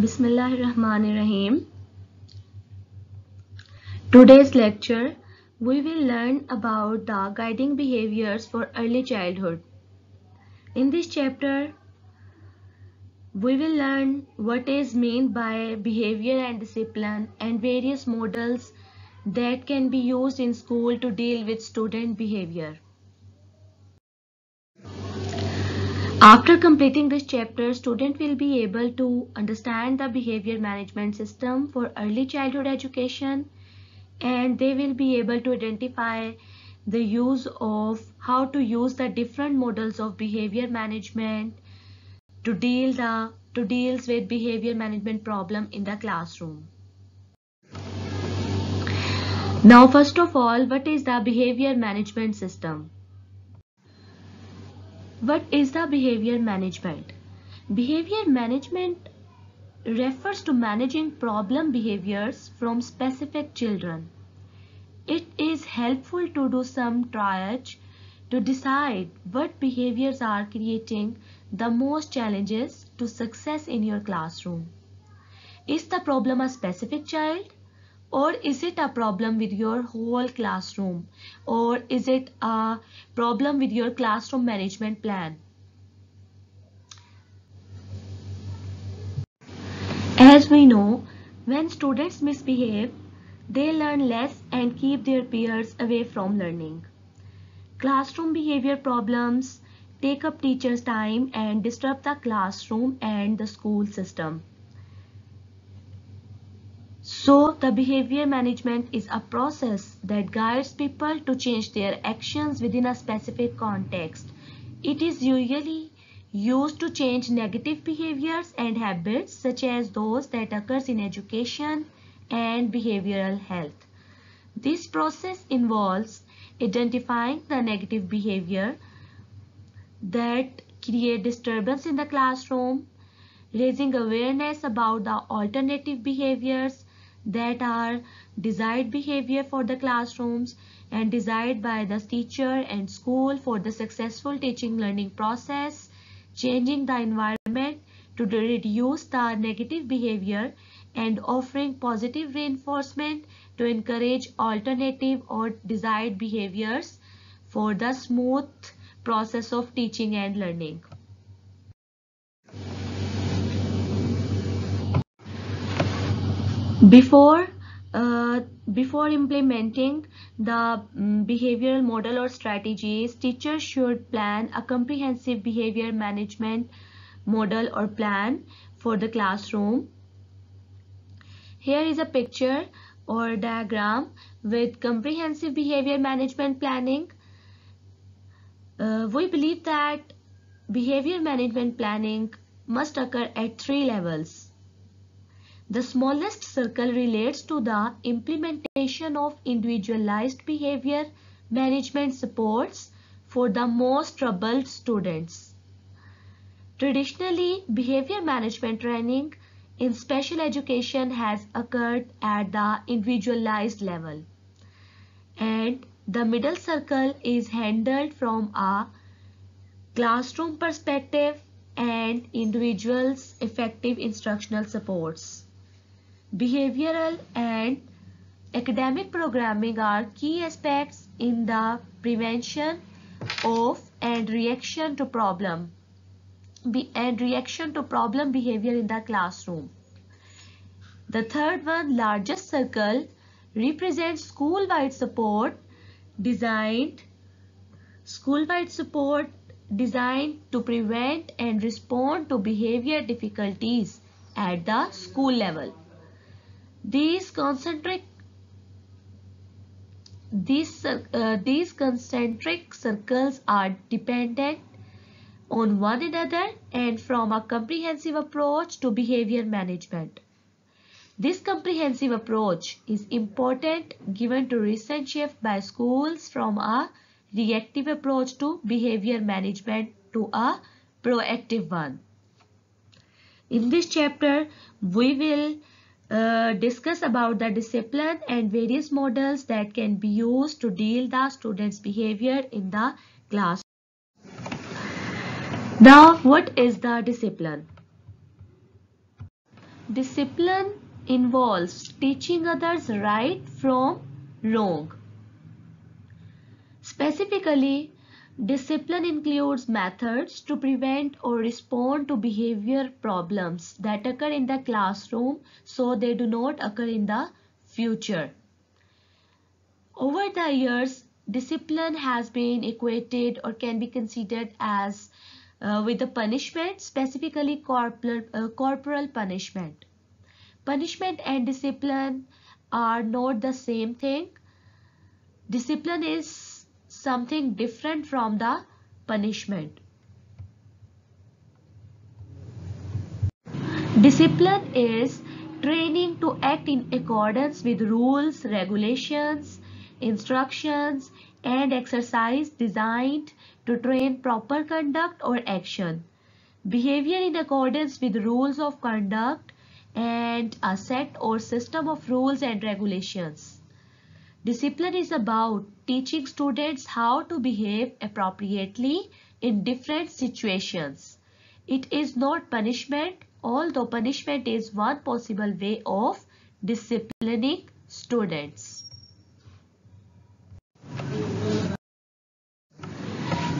Bismillahirrahmanirrahim. Today's lecture we will learn about the guiding behaviors for early childhood. In this chapter we will learn what is meant by behavior and discipline and various models that can be used in school to deal with student behavior. After completing this chapter, student will be able to understand the behavior management system for early childhood education and they will be able to identify the use of how to use the different models of behavior management to deal the to deals with behavior management problem in the classroom. Now first of all, what is the behavior management system? What is the behavior management? Behavior management refers to managing problem behaviors from specific children. It is helpful to do some triage to decide what behaviors are creating the most challenges to success in your classroom. Is the problem a specific child? Or is it a problem with your whole classroom? Or is it a problem with your classroom management plan? As we know when students misbehave they learn less and keep their peers away from learning. Classroom behavior problems take up teachers time and disrupt the classroom and the school system so the behavior management is a process that guides people to change their actions within a specific context. It is usually used to change negative behaviors and habits such as those that occurs in education and behavioral health. This process involves identifying the negative behavior that create disturbance in the classroom, raising awareness about the alternative behaviors that are desired behavior for the classrooms and desired by the teacher and school for the successful teaching learning process, changing the environment to reduce the negative behavior and offering positive reinforcement to encourage alternative or desired behaviors for the smooth process of teaching and learning. Before uh, before implementing the um, behavioral model or strategies, teachers should plan a comprehensive behavior management model or plan for the classroom. Here is a picture or diagram with comprehensive behavior management planning. Uh, we believe that behavior management planning must occur at three levels the smallest circle relates to the implementation of individualized behavior management supports for the most troubled students. Traditionally, behavior management training in special education has occurred at the individualized level. And the middle circle is handled from a classroom perspective and individuals' effective instructional supports. Behavioral and academic programming are key aspects in the prevention of and reaction to problem and reaction to problem behavior in the classroom. The third one, largest circle, represents school-wide support designed school-wide support designed to prevent and respond to behavior difficulties at the school level. These concentric these, uh, these concentric circles are dependent on one another and from a comprehensive approach to behavior management. This comprehensive approach is important given to recent shift by schools from a reactive approach to behavior management to a proactive one. In this chapter, we will uh, discuss about the discipline and various models that can be used to deal the students behavior in the class. Now what is the discipline? discipline involves teaching others right from wrong. Specifically, discipline includes methods to prevent or respond to behavior problems that occur in the classroom so they do not occur in the future. Over the years, discipline has been equated or can be considered as uh, with the punishment, specifically corporal, uh, corporal punishment. Punishment and discipline are not the same thing. Discipline is something different from the punishment. Discipline is training to act in accordance with rules, regulations, instructions, and exercise designed to train proper conduct or action. Behavior in accordance with rules of conduct and a set or system of rules and regulations. Discipline is about teaching students how to behave appropriately in different situations. It is not punishment, although punishment is one possible way of disciplining students.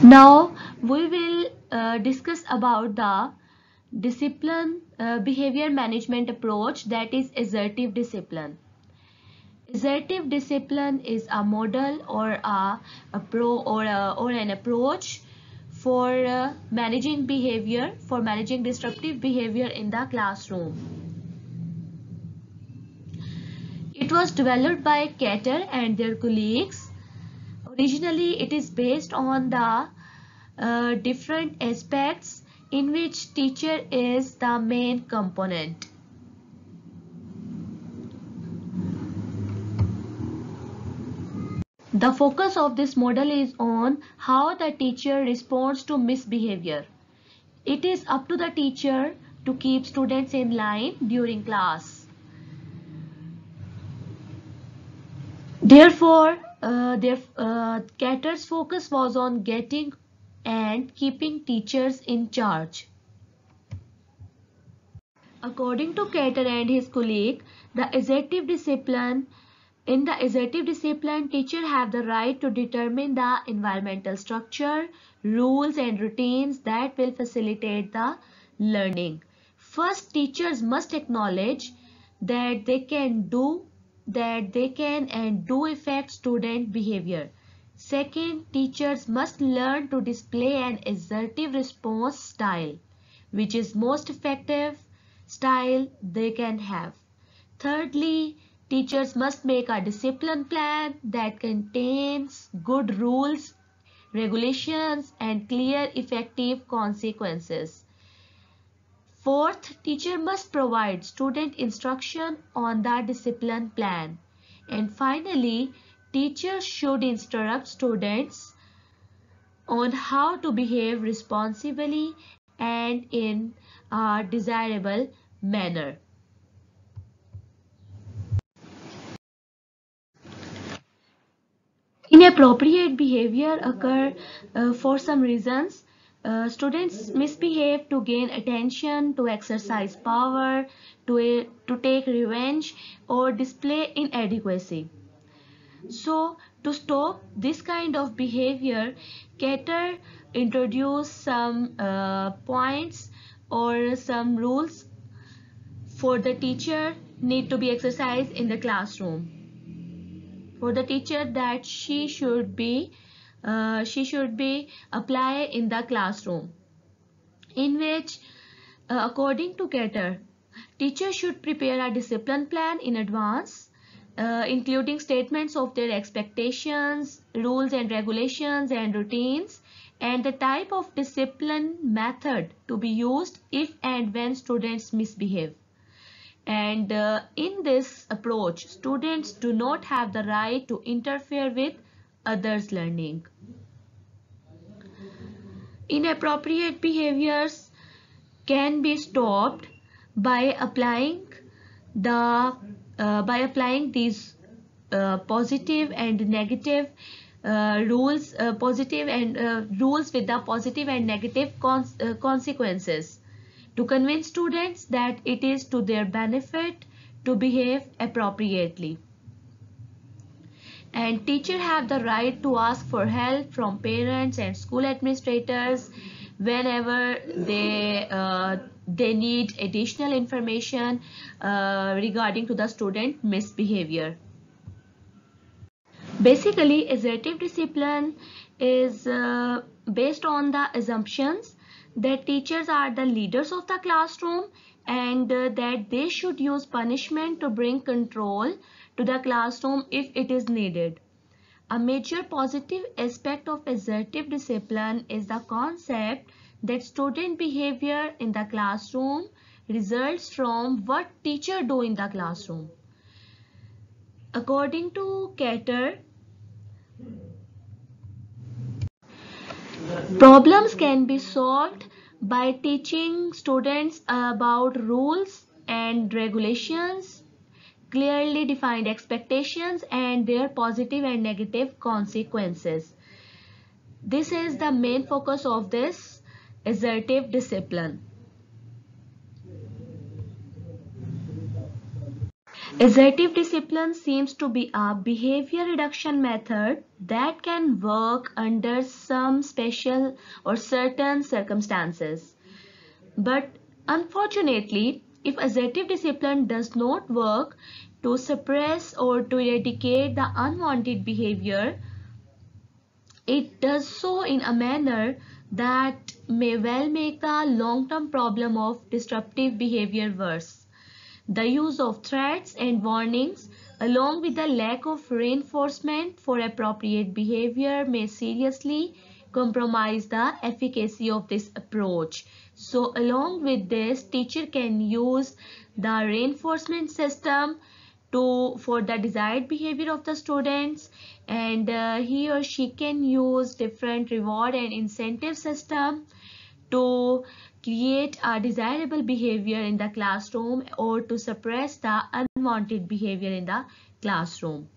Now we will uh, discuss about the discipline uh, behavior management approach that is assertive discipline. Assertive discipline is a model or a, a pro or, a, or an approach for uh, managing behavior for managing disruptive behavior in the classroom. It was developed by Canter and their colleagues Originally, it is based on the uh, different aspects in which teacher is the main component. The focus of this model is on how the teacher responds to misbehavior. It is up to the teacher to keep students in line during class. Therefore, uh, their uh, Canter's focus was on getting and keeping teachers in charge. According to Canter and his colleague, the assertive discipline in the assertive discipline, teachers have the right to determine the environmental structure, rules and routines that will facilitate the learning. First, teachers must acknowledge that they can do that they can and do affect student behavior. Second, teachers must learn to display an assertive response style, which is most effective style they can have. Thirdly, teachers must make a discipline plan that contains good rules, regulations, and clear effective consequences. Fourth, teacher must provide student instruction on the discipline plan. And finally, teachers should instruct students on how to behave responsibly and in a desirable manner. Inappropriate behavior occur uh, for some reasons uh, students misbehave to gain attention, to exercise power, to, to take revenge or display inadequacy. So to stop this kind of behavior, Canter introduced some uh, points or some rules for the teacher need to be exercised in the classroom. For the teacher that she should be uh, she should be applied in the classroom. In which uh, according to Canter teachers should prepare a discipline plan in advance uh, including statements of their expectations rules and regulations and routines and the type of discipline method to be used if and when students misbehave and uh, in this approach students do not have the right to interfere with others' learning. Inappropriate behaviors can be stopped by applying the uh, by applying these uh, positive and negative uh, rules uh, positive and uh, rules with the positive and negative cons uh, consequences to convince students that it is to their benefit to behave appropriately. And teachers have the right to ask for help from parents and school administrators whenever they uh, they need additional information uh, regarding to the student misbehavior. Basically, assertive discipline is uh, based on the assumptions that teachers are the leaders of the classroom and uh, that they should use punishment to bring control to the classroom if it is needed. A major positive aspect of assertive discipline is the concept that student behavior in the classroom results from what teacher do in the classroom. According to Canter, problems can be solved by teaching students about rules and regulations, clearly defined expectations and their positive and negative consequences. This is the main focus of this assertive discipline. Assertive discipline seems to be a behavior reduction method that can work under some special or certain circumstances. But unfortunately, if assertive discipline does not work to suppress or to eradicate the unwanted behavior, it does so in a manner that may well make the long-term problem of disruptive behavior worse. The use of threats and warnings along with the lack of reinforcement for appropriate behavior may seriously compromise the efficacy of this approach. So along with this, teacher can use the reinforcement system to for the desired behavior of the students and uh, he or she can use different reward and incentive system to create a desirable behavior in the classroom or to suppress the unwanted behavior in the classroom.